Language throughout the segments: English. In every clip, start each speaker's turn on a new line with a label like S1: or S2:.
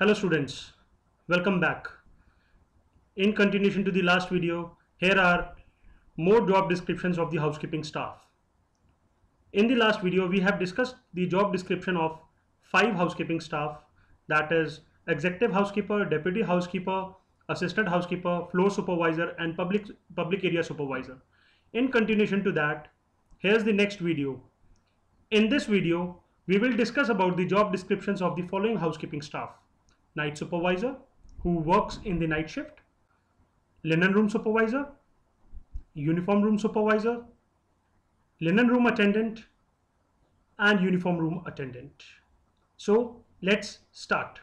S1: Hello students, welcome back. In continuation to the last video, here are more job descriptions of the housekeeping staff. In the last video, we have discussed the job description of five housekeeping staff that is executive housekeeper, deputy housekeeper, assistant housekeeper, floor supervisor and public, public area supervisor. In continuation to that, here's the next video. In this video, we will discuss about the job descriptions of the following housekeeping staff. Night supervisor who works in the night shift, linen room supervisor, uniform room supervisor, linen room attendant and uniform room attendant. So let's start.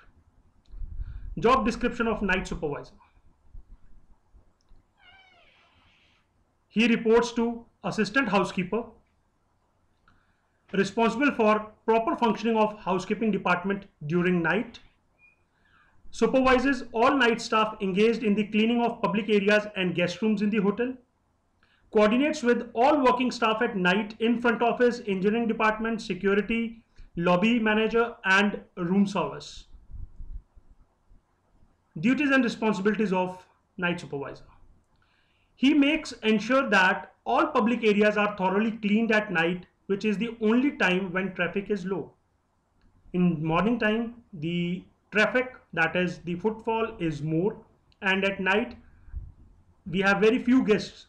S1: Job description of night supervisor. He reports to assistant housekeeper responsible for proper functioning of housekeeping department during night supervises all night staff engaged in the cleaning of public areas and guest rooms in the hotel. Coordinates with all working staff at night in front office engineering department security lobby manager and room service. Duties and responsibilities of night supervisor. He makes ensure that all public areas are thoroughly cleaned at night which is the only time when traffic is low. In morning time the traffic that is the footfall is more. And at night we have very few guests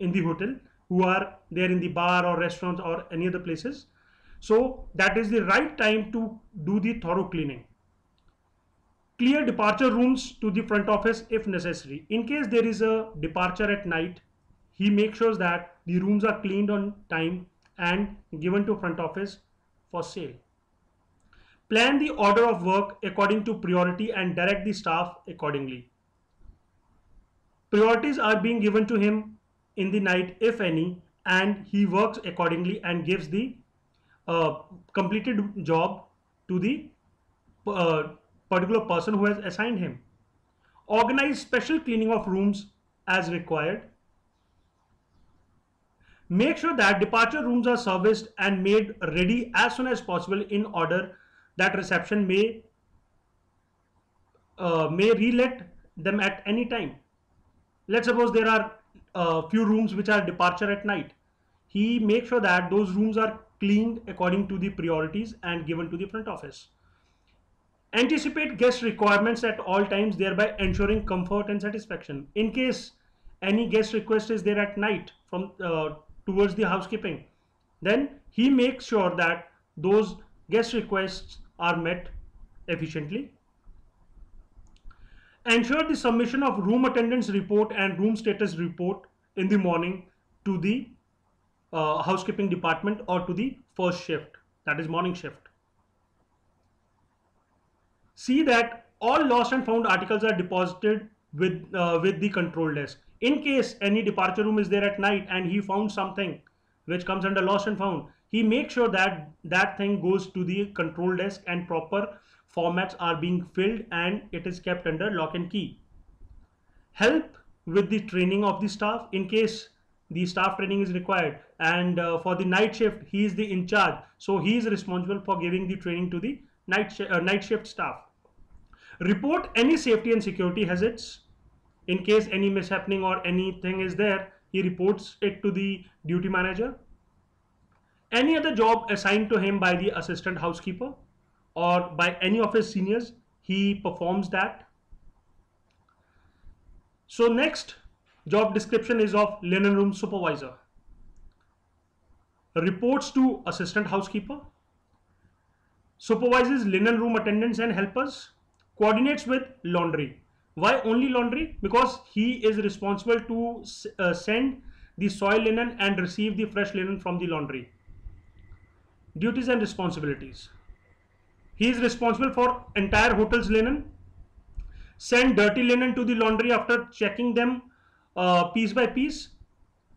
S1: in the hotel who are there in the bar or restaurants or any other places. So that is the right time to do the thorough cleaning. Clear departure rooms to the front office if necessary. In case there is a departure at night he makes sure that the rooms are cleaned on time and given to front office for sale plan the order of work according to priority and direct the staff accordingly. Priorities are being given to him in the night if any and he works accordingly and gives the uh, completed job to the uh, particular person who has assigned him. Organize special cleaning of rooms as required. Make sure that departure rooms are serviced and made ready as soon as possible in order that reception may uh, may relet them at any time. Let's suppose there are a few rooms which are departure at night. He makes sure that those rooms are cleaned according to the priorities and given to the front office. Anticipate guest requirements at all times thereby ensuring comfort and satisfaction. In case any guest request is there at night from uh, towards the housekeeping then he makes sure that those guest requests are met efficiently. Ensure the submission of room attendance report and room status report in the morning to the uh, housekeeping department or to the first shift that is morning shift. See that all lost and found articles are deposited with uh, with the control desk. In case any departure room is there at night and he found something which comes under lost and found he makes sure that that thing goes to the control desk and proper formats are being filled and it is kept under lock and key. Help with the training of the staff in case the staff training is required. And uh, for the night shift he is the in charge. So he is responsible for giving the training to the night, sh uh, night shift staff. Report any safety and security hazards. In case any mishappening or anything is there he reports it to the duty manager any other job assigned to him by the assistant housekeeper or by any of his seniors he performs that. So next job description is of linen room supervisor. Reports to assistant housekeeper. Supervises linen room attendants and helpers. Coordinates with laundry. Why only laundry? Because he is responsible to uh, send the soil linen and receive the fresh linen from the laundry. Duties and responsibilities. He is responsible for entire hotel's linen. Send dirty linen to the laundry after checking them uh, piece by piece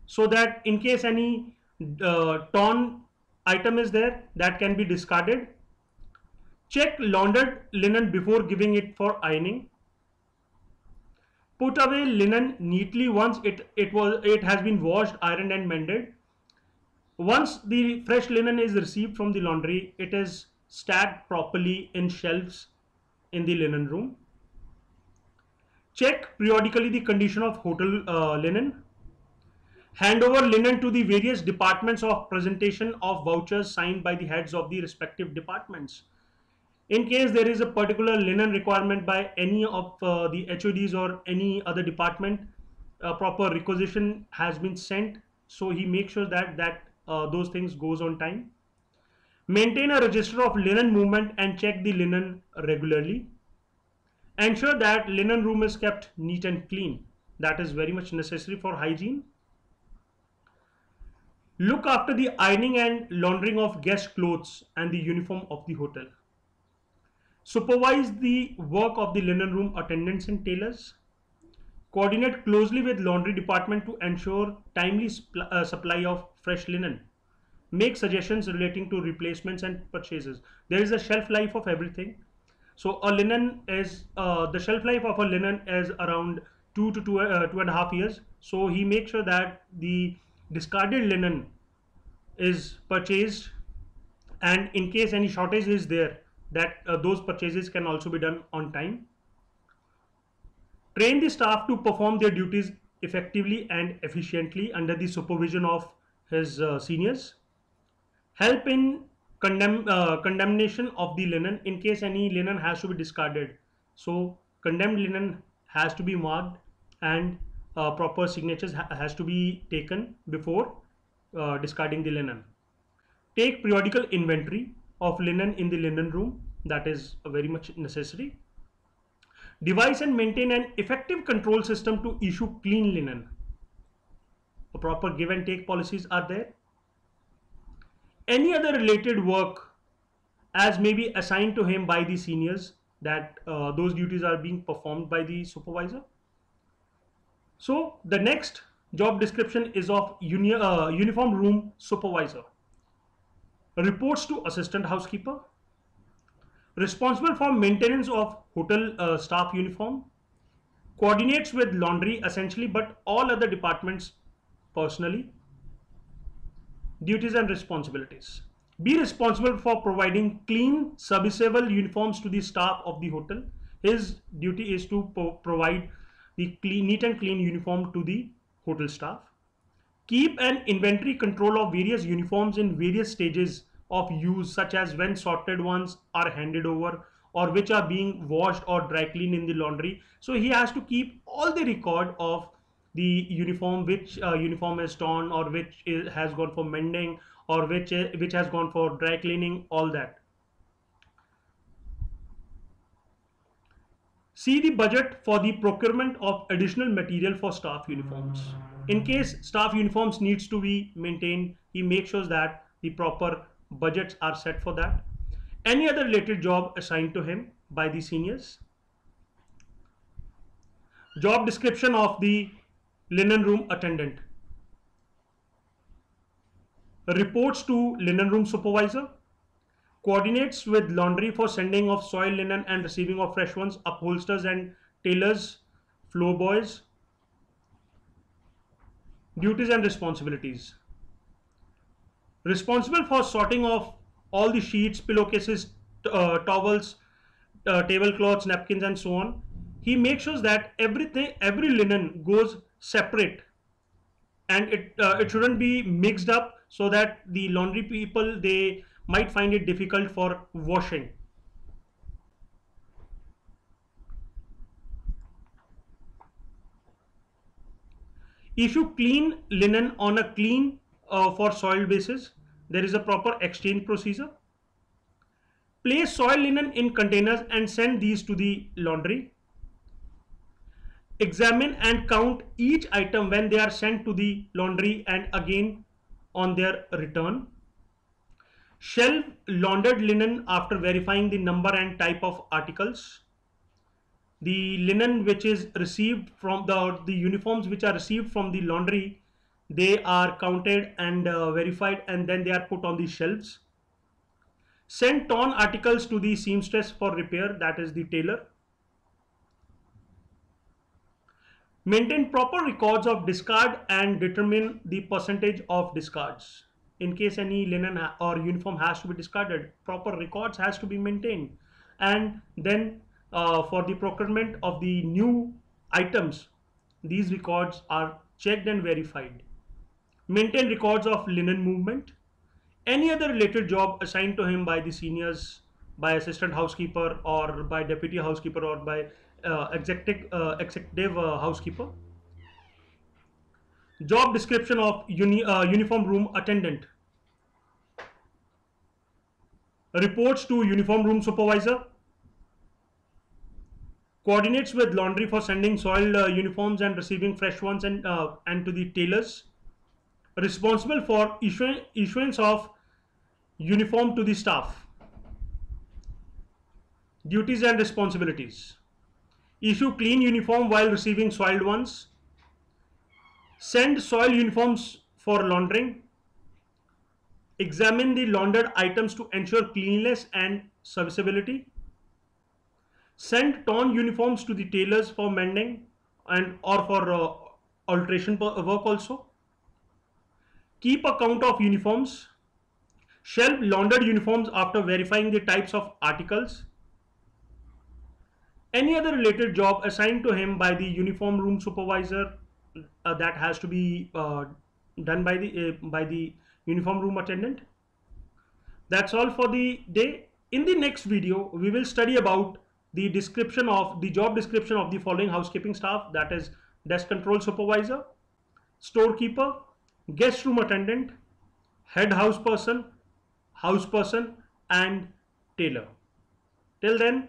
S1: so that in case any uh, torn item is there that can be discarded. Check laundered linen before giving it for ironing put away linen neatly once it it was it has been washed ironed and mended once the fresh linen is received from the laundry it is stacked properly in shelves in the linen room. Check periodically the condition of hotel uh, linen. Hand over linen to the various departments of presentation of vouchers signed by the heads of the respective departments. In case there is a particular linen requirement by any of uh, the HODs or any other department, a proper requisition has been sent. So he makes sure that that uh, those things goes on time. Maintain a register of linen movement and check the linen regularly. Ensure that linen room is kept neat and clean. That is very much necessary for hygiene. Look after the ironing and laundering of guest clothes and the uniform of the hotel. Supervise the work of the linen room attendants and tailors. Coordinate closely with laundry department to ensure timely uh, supply of fresh linen. Make suggestions relating to replacements and purchases. There is a shelf life of everything. So a linen is uh, the shelf life of a linen is around two to two, uh, two and a half years. So he makes sure that the discarded linen is purchased and in case any shortage is there that uh, those purchases can also be done on time train the staff to perform their duties effectively and efficiently under the supervision of his uh, seniors help in condemn, uh, condemnation of the linen in case any linen has to be discarded so condemned linen has to be marked and uh, proper signatures ha has to be taken before uh, discarding the linen. Take periodical inventory of linen in the linen room. That is very much necessary. Devise and maintain an effective control system to issue clean linen. Proper give and take policies are there. Any other related work as may be assigned to him by the seniors that uh, those duties are being performed by the supervisor so the next job description is of uni uh, uniform room supervisor. Reports to assistant housekeeper. Responsible for maintenance of hotel uh, staff uniform. Coordinates with laundry essentially but all other departments personally. Duties and responsibilities. Be responsible for providing clean serviceable uniforms to the staff of the hotel. His duty is to provide the clean, neat and clean uniform to the hotel staff. Keep an inventory control of various uniforms in various stages of use, such as when sorted ones are handed over or which are being washed or dry cleaned in the laundry. So he has to keep all the record of the uniform, which uh, uniform is torn or which is, has gone for mending or which, uh, which has gone for dry cleaning, all that. See the budget for the procurement of additional material for staff uniforms. In case staff uniforms needs to be maintained, he makes sure that the proper budgets are set for that. Any other related job assigned to him by the seniors. Job description of the linen room attendant. Reports to linen room supervisor coordinates with laundry for sending of soil linen and receiving of fresh ones, upholsters and tailors, floor boys, duties and responsibilities. Responsible for sorting of all the sheets, pillowcases, uh, towels, uh, tablecloths, napkins and so on. He makes sure that everything, every linen goes separate and it, uh, it shouldn't be mixed up so that the laundry people, they might find it difficult for washing. if you clean linen on a clean uh, for soil basis. There is a proper exchange procedure. Place soil linen in containers and send these to the laundry. Examine and count each item when they are sent to the laundry and again on their return. Shelf laundered linen after verifying the number and type of articles. The linen which is received from the, the uniforms which are received from the laundry, they are counted and uh, verified and then they are put on the shelves. Send torn articles to the seamstress for repair, that is the tailor. Maintain proper records of discard and determine the percentage of discards in case any linen or uniform has to be discarded proper records has to be maintained and then uh, for the procurement of the new items, these records are checked and verified. Maintain records of linen movement. Any other related job assigned to him by the seniors, by assistant housekeeper or by deputy housekeeper or by uh, executive, uh, executive uh, housekeeper. Job description of uni, uh, uniform room attendant. Reports to uniform room supervisor coordinates with laundry for sending soiled uh, uniforms and receiving fresh ones and, and to the tailors, responsible for issue, issuance of uniform to the staff, duties and responsibilities, issue clean uniform while receiving soiled ones, send soiled uniforms for laundering, examine the laundered items to ensure cleanliness and serviceability, send torn uniforms to the tailors for mending and or for uh, alteration work also. Keep account of uniforms. Shelf laundered uniforms after verifying the types of articles any other related job assigned to him by the uniform room supervisor uh, that has to be uh, done by the uh, by the uniform room attendant that's all for the day in the next video we will study about the description of the job description of the following housekeeping staff that is desk control supervisor, storekeeper, guest room attendant, head house person, house person and tailor. Till then,